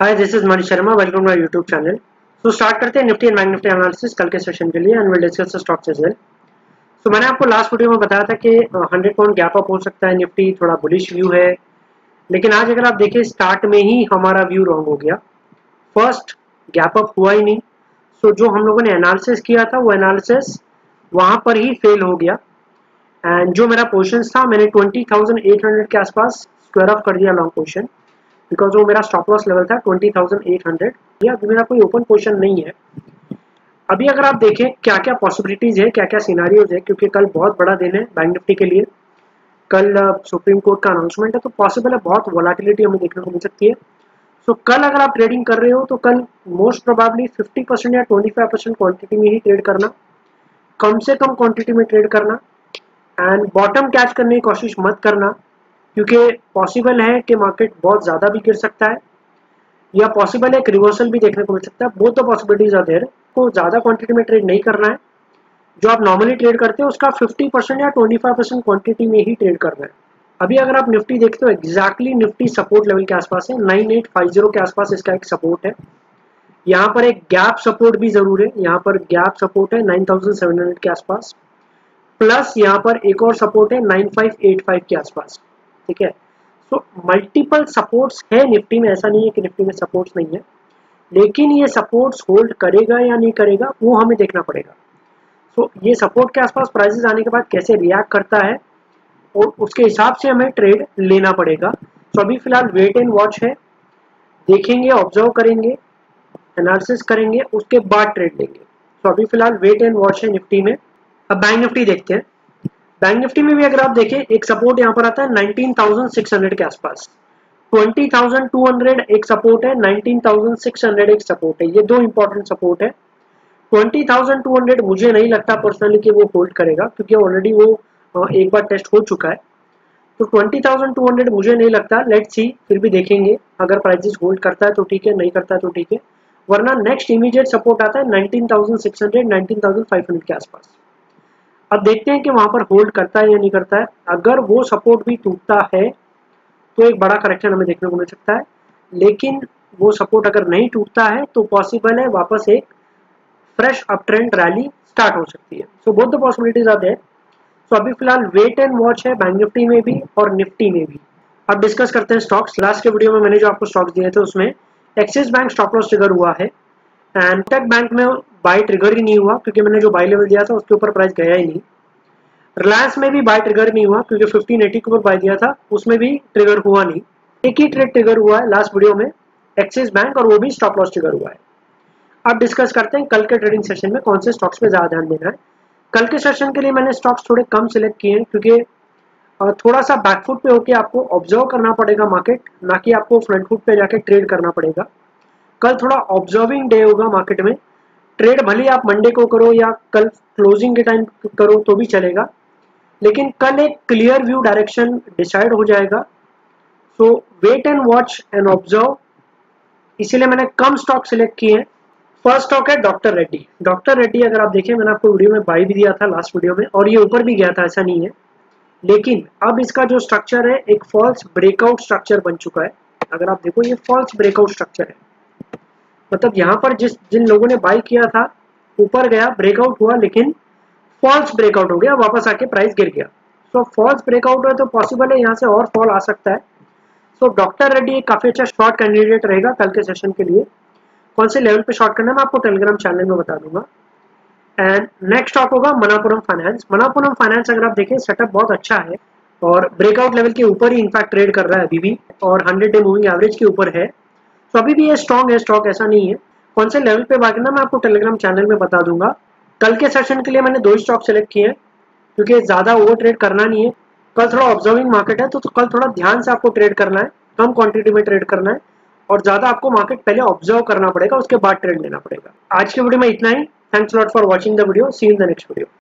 Hi this is Manish Sharma welcome to YouTube channel so start करते हैं Nifty and bank Nifty analysis कल के session के लिए and will discuss the stocks as well so मैंने आपको last video में बताया था कि 100 पॉइंट गैप अप हो सकता है निफ्टी थोड़ा बुलिश व्यू है। लेकिन आज अगर आप देखें स्टार्ट में ही हमारा व्यू रॉन्ग हो गया। फ़र्स्ट गैप अप हुआ ही नहीं। सो so, जो हम लोगों ने एनालिसिस किया था वो एनालिसिस वहाँ पर ही फेल हो गया। एंड जो मेरा पोर्शन था मैंने 20,800 के आसपास स्क्वायर ऑफ़ कर दिया लॉन्ग पोर्शन बिकॉज़ वो मेरा स्टॉप लॉस लेवल था 20,800 या अभी मेरा कोई ओपन पोर्शन नहीं है। अभी अगर आप देखें क्या क्या पॉसिबिलिटीज है क्या क्या सिनारियोज है क्योंकि कल बहुत बड़ा दिन है बैंक निफ्टी के लिए। कल सुप्रीम कोर्ट का अनाउंसमेंट है तो पॉसिबल है बहुत वॉलाटिलिटी हमें देखने को मिल सकती है। सो so, कल अगर आप ट्रेडिंग कर रहे हो तो कल मोस्ट प्रोबेबली 50 परसेंट या 25 परसेंट क्वान्टिटी में ही ट्रेड करना। कम से कम क्वांटिटी में ट्रेड करना। एंड बॉटम कैच करने की कोशिश मत करना। क्योंकि पॉसिबल है कि मार्केट बहुत ज़्यादा भी गिर सकता है, या पॉसिबल है एक रिवर्सल भी देखने को मिल सकता है। बहुत तो पॉसिबिलिटीज आर देर को ज़्यादा क्वांटिटी में ट्रेड नहीं करना है। जो आप नॉर्मली ट्रेड करते हो, उसका 50 परसेंट या 25 परसेंट क्वान्टिटी में ही ट्रेड करना है। अभी अगर आप निफ्टी देखते हो एग्जैक्टली निफ्टी सपोर्ट लेवल के आसपास है। 9850 के आसपास इसका एक सपोर्ट है। यहाँ पर एक गैप सपोर्ट भी ज़रूर है। यहाँ पर गैप सपोर्ट है 9700 के आसपास। प्लस यहाँ पर एक और सपोर्ट है 9585 के आसपास। ठीक है? सो मल्टीपल सपोर्ट्स है निफ्टी में ऐसा नहीं है कि निफ्टी में सपोर्ट्स नहीं है। लेकिन ये सपोर्ट्स होल्ड करेगा या नहीं करेगा वो हमें देखना पड़ेगा। सो so, ये सपोर्ट के आसपास प्राइसेस आने के बाद कैसे रिएक्ट करता है और उसके हिसाब से हमें ट्रेड लेना पड़ेगा। तो so, अभी फ़िलहाल वेट एंड वॉच है। देखेंगे ऑब्ज़र्व करेंगे एनालिसिस करेंगे उसके बाद ट्रेड लेंगे। तो so, अभी फ़िलहाल वेट एंड वॉच है निफ्टी में। अब बैंक निफ्टी देखते हैं। बैंक निफ्टी में भी अगर आप देखें एक सपोर्ट यहाँ पर आता है 19,600 के आसपास। 20,200 एक सपोर्ट है 19,600 एक सपोर्ट है। ये दो इंपॉर्टेंट सपोर्ट है। 20,200 मुझे नहीं लगता पर्सनली कि वो होल्ड करेगा क्योंकि ऑलरेडी वो एक बार टेस्ट हो चुका है। तो 20,200 मुझे नहीं लगता। लेट सी फिर भी देखेंगे। अगर प्राइजेस होल्ड करता है तो ठीक है नहीं करता है तो ठीक है। वरना नेक्स्ट इमीडिएट सपोर्ट आता है 19,600 19,500 के आसपास। अब देखते हैं कि वहाँ पर होल्ड करता है या नहीं करता है। अगर वो सपोर्ट भी टूटता है तो एक बड़ा करेक्शन हमें देखने को मिल सकता है। लेकिन वो सपोर्ट अगर नहीं टूटता है तो पॉसिबल है वापस एक fresh up trend rally start हो सकती है। So both the possibilities are there so अभी फ़िलहाल वेट एंड वॉच है बैंक निफ्टी में भी और निफ्टी में भी। अब डिस्कस करते हैं स्टॉक्स लास्ट के वीडियो में मैंने जो आपको स्टॉक्स दिए थे, उसमें Axis bank stop loss trigger हुआ है। एंड टेक बैंक में बाई ट्रिगर ही नहीं हुआ, क्योंकि मैंने जो बाई लेवल दिया था, उसके ऊपर प्राइस गया ही नहीं। रिलायंस में भी बाई ट्रिगर नहीं हुआ, क्योंकि 1580 के ऊपर बाई दिया था, उसमें भी ट्रिगर हुआ नहीं। एक ही ट्रेड ट्रिगर हुआ है लास्ट वीडियो में एक्सिस बैंक और वो भी स्टॉप लॉस ट्रिगर हुआ है। अब डिस्कस करते हैं कल के ट्रेडिंग सेशन में कौन से स्टॉक्स पे ज़्यादा ध्यान देना है। कल के सेशन के लिए मैंने स्टॉक्स थोड़े कम सिलेक्ट किए हैं, क्योंकि थोड़ा सा बैकफुट पे होके आपको ऑब्ज़र्व करना पड़ेगा मार्केट ना कि आपको फ्रंट फुट पे जाके ट्रेड करना पड़ेगा। कल थोड़ा ऑब्जर्विंग डे होगा मार्केट में। ट्रेड भले आप मंडे को करो या कल क्लोजिंग के टाइम करो तो भी चलेगा। लेकिन कल एक क्लियर व्यू डायरेक्शन डिसाइड हो जाएगा। So wait and watch and observe इसीलिए मैंने कम स्टॉक सिलेक्ट किए हैं। फ़र्स्ट स्टॉक है डॉक्टर रेड्डी डॉक्टर रेड्डी अगर आप देखें, मैंने आपको वीडियो में बाई भी दिया था लास्ट वीडियो में, और ये ऊपर भी गया था, ऐसा नहीं है। लेकिन अब इसका जो स्ट्रक्चर है, एक फॉल्स ब्रेकआउट स्ट्रक्चर बन चुका है। अगर आप देखो, ये फॉल्स ब्रेकआउट स्ट्रक्चर है। मतलब यहाँ पर जिस, जिन लोगों ने बाई किया था, ऊपर गया ब्रेकआउट हुआ, लेकिन फॉल्स ब्रेकआउट हो गया, वापस आके प्राइस गिर गया। सो फॉल्स ब्रेकआउट हुआ तो पॉसिबल है, यहाँ से और फॉल आ सकता है। सो डॉक्टर रेड्डी एक काफ़ी अच्छा शॉर्ट कैंडिडेट रहेगा कल के सेशन के लिए। कौन से लेवल पे शॉर्ट करना है, मैं आपको टेलीग्राम चैनल में बता दूँगा। एंड नेक्स्ट स्टॉक होगा मनापुरम फाइनेंस मनापुरम फाइनेंस अगर आप देखें सेटअप बहुत अच्छा है और ब्रेकआउट लेवल के ऊपर ही इनफैक्ट ट्रेड कर रहा है अभी भी। और 100 डे मूविंग एवरेज के ऊपर है। तो अभी भी ये स्ट्रॉन्ग है स्टॉक ऐसा नहीं है। कौन से लेवल पे भागना मैं आपको टेलीग्राम चैनल में बता दूँगा। कल के सेशन के लिए मैंने दो ही स्टॉक सेलेक्ट किए हैं क्योंकि ज़्यादा ओवर ट्रेड करना नहीं है। कल थोड़ा ऑब्जर्विंग मार्केट है तो, तो कल थोड़ा ध्यान से आपको ट्रेड करना है कम क्वांटिटी में ट्रेड करना है और ज़्यादा आपको मार्केट पहले ऑब्ज़र्व करना पड़ेगा उसके बाद ट्रेड लेना पड़ेगा। आज के वीडियो में इतना ही। Thanks lot for watching the video see in the next video